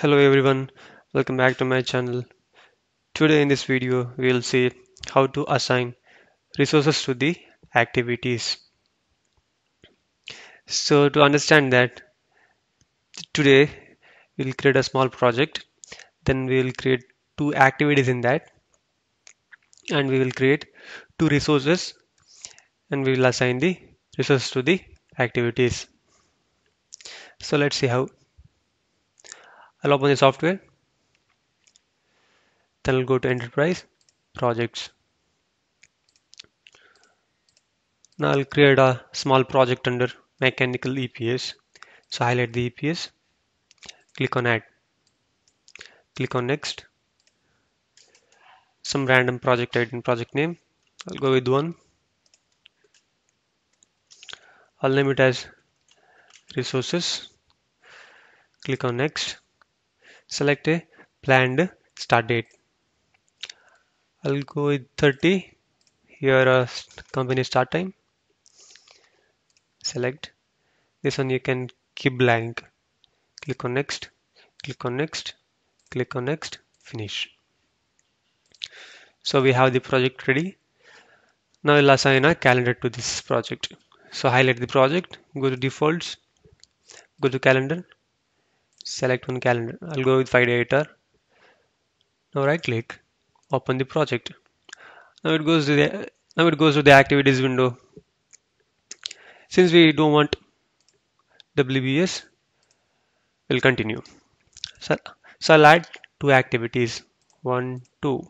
Hello everyone, welcome back to my channel. Today in this video we will see how to assign resources to the activities. So to understand that today we'll create a small project then we will create two activities in that and we will create two resources and we will assign the resources to the activities. So let's see how. I'll open the software. Then I'll go to enterprise projects. Now I'll create a small project under mechanical EPS so highlight the EPS click on add. Click on next. Some random project and project name. I'll go with one. I'll name it as resources. Click on next select a planned start date. I'll go with 30 here a company start time. Select. This one you can keep blank. Click on next click on next click on next finish. So we have the project ready. Now we'll assign a calendar to this project. So highlight the project go to defaults go to calendar select one calendar. I'll go with Friday editor. Now right click open the project. Now it goes to the now it goes to the activities window. Since we don't want WBS we'll continue. So, so I'll add two activities. One two.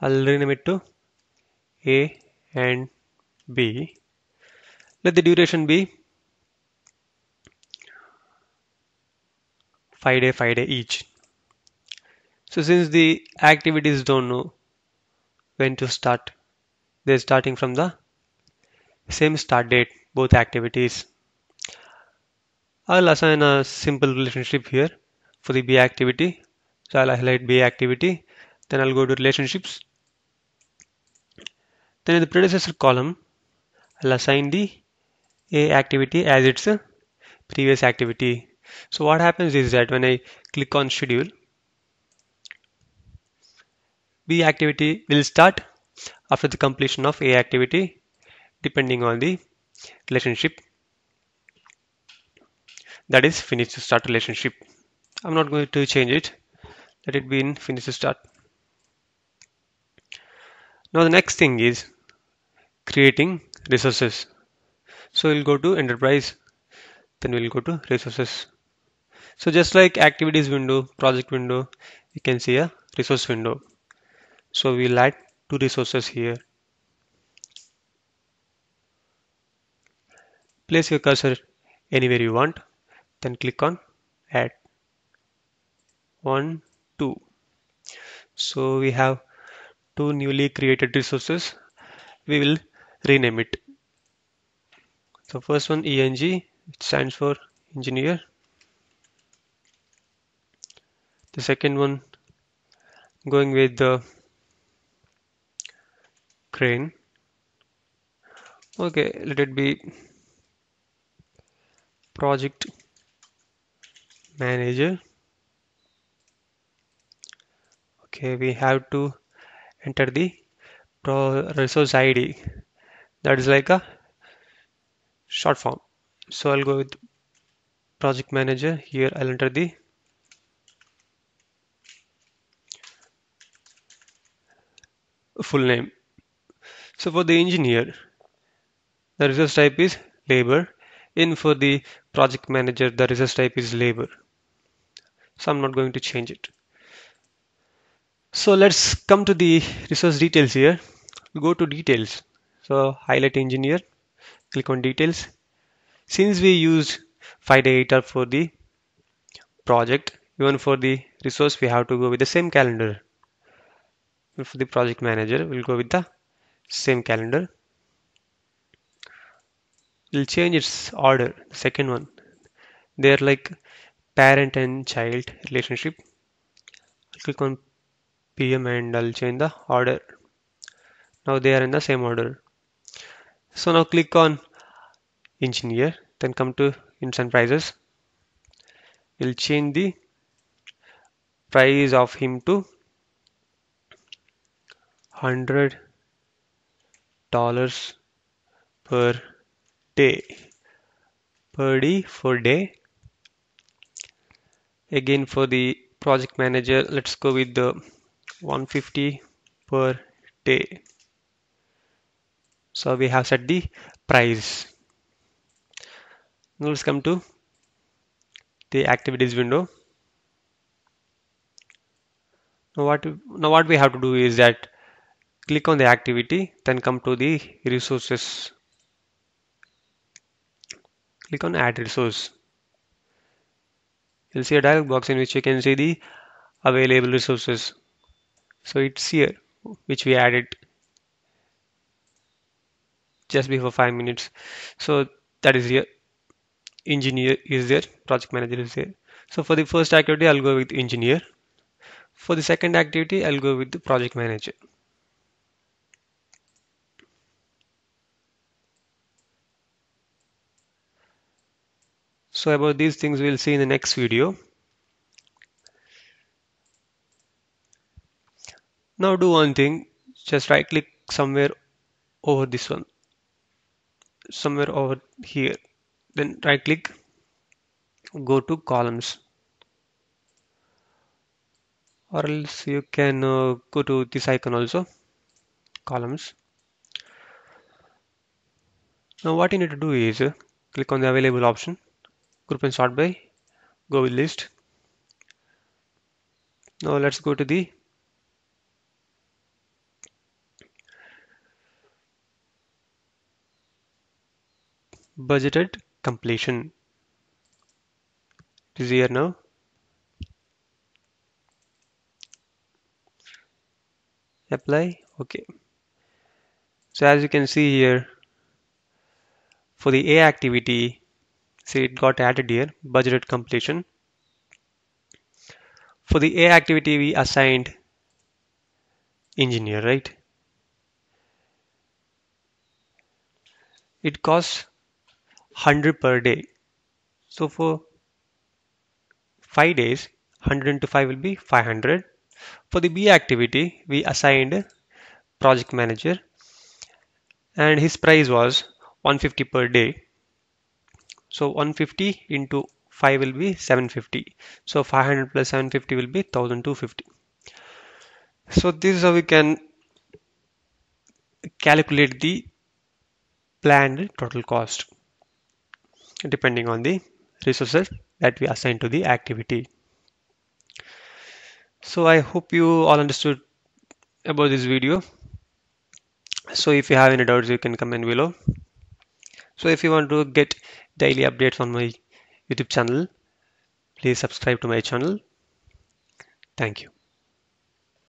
I'll rename it to A and B. Let the duration be 5 day 5 day each. So since the activities don't know when to start they're starting from the same start date both activities. I'll assign a simple relationship here for the B activity. So I'll highlight B activity then I'll go to relationships. Then in the predecessor column I'll assign the A activity as its previous activity so what happens is that when I click on schedule, B activity will start after the completion of A activity depending on the relationship that is finish to start relationship. I'm not going to change it. Let it be in finish to start. Now the next thing is creating resources. So we'll go to enterprise, then we'll go to resources. So just like activities window, project window, you can see a resource window. So we'll add two resources here. Place your cursor anywhere you want, then click on add. One, two. So we have two newly created resources. We will rename it. So first one ENG, it stands for engineer the second one going with the crane. Okay let it be project manager. Okay we have to enter the resource id that is like a short form. So i'll go with project manager. Here i'll enter the full name. So for the engineer, the resource type is labor. In for the project manager, the resource type is labor. So I'm not going to change it. So let's come to the resource details here. go to details. So highlight engineer, click on details. Since we used FIDE for the project, even for the resource, we have to go with the same calendar for the project manager. We'll go with the same calendar. We'll change its order the second one. They're like parent and child relationship. I'll click on PM and I'll change the order. Now they are in the same order. So now click on engineer then come to instant prices. We'll change the price of him to hundred dollars per day. Per day for day. Again for the project manager let's go with the 150 per day. So we have set the price. Now let's come to the activities window. Now what now what we have to do is that click on the activity then come to the resources. Click on add resource. You'll see a dialog box in which you can see the available resources. So it's here which we added just before five minutes. So that is here. Engineer is there. Project manager is there. So for the first activity I'll go with engineer. For the second activity I'll go with the project manager So about these things we'll see in the next video. Now do one thing, just right click somewhere over this one, somewhere over here, then right click, go to columns. Or else you can uh, go to this icon also, columns. Now what you need to do is uh, click on the available option group and sort by. Go with list. Now let's go to the budgeted completion. It is here now. Apply. Okay. So as you can see here for the A activity see it got added here budgeted completion. For the A activity we assigned engineer right? It costs 100 per day. So for 5 days 100 into 5 will be 500 for the B activity we assigned project manager and his price was 150 per day so 150 into 5 will be 750. So 500 plus 750 will be 1250. So this is how we can calculate the planned total cost depending on the resources that we assign to the activity. So I hope you all understood about this video. So if you have any doubts, you can comment below. So if you want to get daily updates on my YouTube channel, please subscribe to my channel. Thank you.